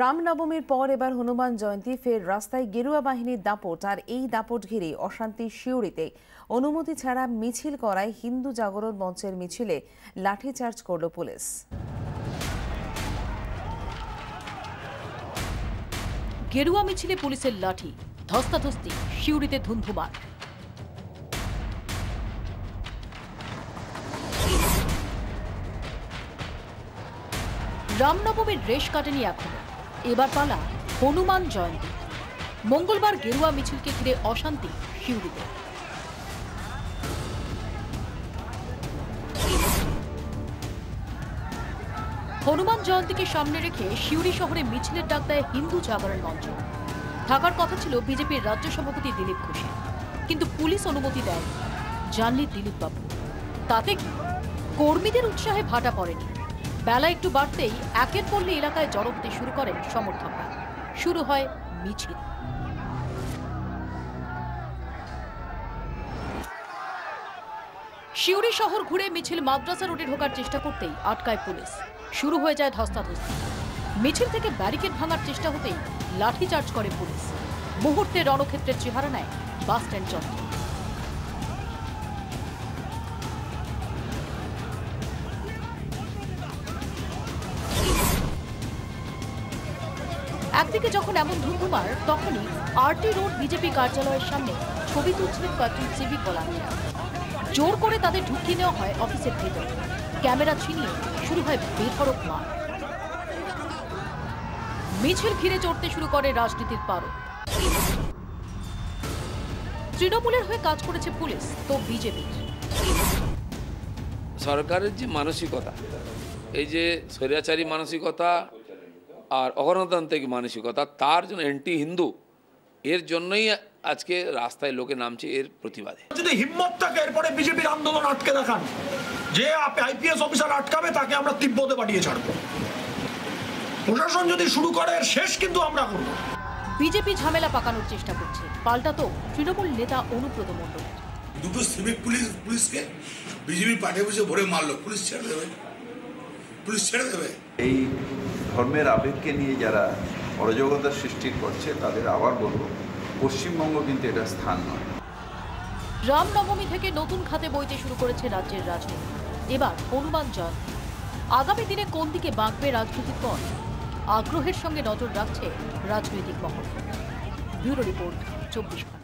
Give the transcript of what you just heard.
রামনবমীর পর এবার হনুমান জয়ন্তী, ফের রাস্তায় গেরুয়া বাহিনীর দাপট, আর এই দাপট ঘিরে অশান্তি শিউড়িতে অনুমতি ছাড়া মিছিল করায় হিন্দু জাগরণ মঞ্চের মিছিলে লাঠিচার্জ করল পুলিশ। গেরুয়া মিছিলে পুলিশের লাঠি, ধস্তাধস্তি শিউড়িতে ধুন্ধুমার। রামনবমীর রেশ কাটেনি এখনও। এবার পালা হনুমান জয়ন্তী। মঙ্গলবার গেরুয়া মিছিলকে ঘিরে অশান্তি শিউরিতে। হনুমান জয়ন্তীকে সামনে রেখে সিউড়ি শহরে মিছিলের ডাক দেয় হিন্দু জাগরণ মঞ্চ। থাকার কথা ছিল বিজেপির রাজ্য সভাপতি দিলীপ ঘোষের কিন্তু পুলিশ অনুমতি দেয় জানলি দিলীপ বাবু তাতে কর্মীদের উৎসাহে ভাটা পড়েনি। বেলা একটু বাড়তেই একের পল্লী এলাকায় জড়ো হতে শুরু করেন সমর্থকরা। শুরু হয় মিছিল। শিউরি শহর ঘুরে মিছিল মাদ্রাসা রোডে ঢোকার চেষ্টা করতেই আটকায় পুলিশ। শুরু হয়ে যায় ধস্তাধস্তি। মিছিল থেকে ব্যারিকেড ভাঙার চেষ্টা হতেই লাঠিচার্জ করে পুলিশ। মুহূর্তে রণক্ষেত্রের চেহারা নেয় বাস স্ট্যান্ড চত্বর। একদিকে যখন এমন ধুমধুমার তখনই আরটি রোড বিজেপি কার্যালয়ের সামনে ছবি তুলছিলেন কয়েকজন সিভিক ভলান্টিয়ার। জোর করে তাদের ঢুকিয়ে নেওয়া হয় অফিসের ভেতর। ক্যামেরা ছিনিয়ে শুরু হয় বেধড়ক মার। মিছিল ঘিরে চড়তে শুরু করে রাজনীতির পারো। তৃণমূলের হয়ে কাজ করেছে পুলিশ, তো বিজেপি সরকারের যে মানসিকতা, এই যে স্বৈরাচারী মানসিকতা আর অগণতান্ত্রিক মানসিকতা তার জন্য অ্যান্টি হিন্দু এর জন্যই আজকে রাস্তায় লোকে নামছে এর প্রতিবাদে। যদি হিম্মত থাকে এরপরে বিজেপির আন্দোলন আটকে দেখান। যে আইপিএস অফিসার আটকাবে তাকে আমরা তিব্বতে পাঠিয়ে ছাড়বো। প্রশাসন যদি শুরু করে শেষ কিন্তু আমরা করব। বিজেপি ঝামেলা পাকানোর চেষ্টা করছে। পাল্টা তো তৃণমূল নেতা অনুব্রত মণ্ডলের দুটো সিভিক পুলিশ পুলিশকে বিজেপি পাঠিয়ে বসে ভরে মারলো। পুলিশ ছেড়ে দেবে। পুলিশ ছেড়ে দেবে। এই ধর্মের আবেগকে নিয়ে যারা অরাজকতা সৃষ্টি করছে, তাদের আবার বলব, পশ্চিমবঙ্গ কিন্তু এটা স্থান নয়। রামনবমী থেকে নতুন খাতে বইতে শুরু করেছে রাজ্যের রাজনীতি। এবার হনুমান জয়ন্তী। আগামী দিনে কোন দিকে বাঁকবে রাজনৈতিক পথ? আগ্রহের সঙ্গে নজর রাখছে রাজনৈতিক মহল। ব্যুরো রিপোর্ট, চব্বিশ ঘণ্টা।